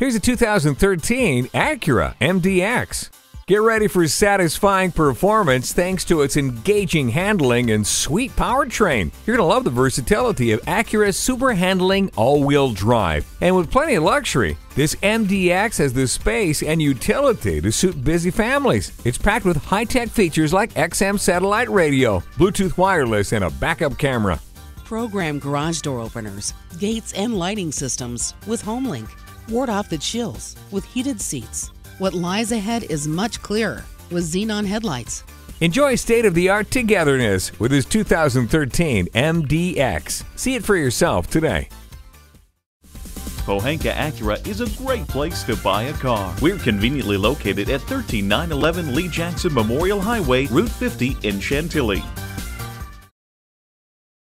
Here's a 2013 Acura MDX. Get ready for satisfying performance thanks to its engaging handling and sweet powertrain. You're going to love the versatility of Acura's super handling all wheel drive. And with plenty of luxury, this MDX has the space and utility to suit busy families. It's packed with high tech features like XM satellite radio, Bluetooth wireless, and a backup camera. Program garage door openers, gates, and lighting systems with HomeLink. Ward off the chills with heated seats what lies ahead is much clearer with xenon headlights. Enjoy state of the art togetherness with his 2013 MDX. See it for yourself today. Pohanka Acura is a great place to buy a car. We're conveniently located at 13911 Lee Jackson Memorial Highway, Route 50 in Chantilly.